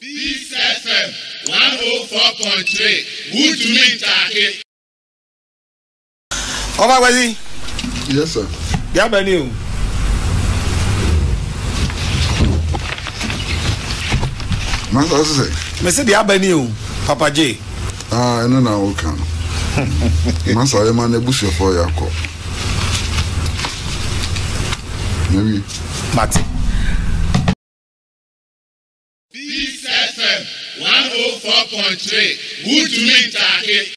Peace FM one oh four point three Good wútúmí ntàkì. ọba gbèsè. yes sir. yàbẹ̀ ni o. màá sọ sísè. mèsì di abẹ ni o papa j. aa ah, ẹnu na o kan màá sọ ayé máa ń ebusuafọ yà kọ. màtí. Peace FM one oh four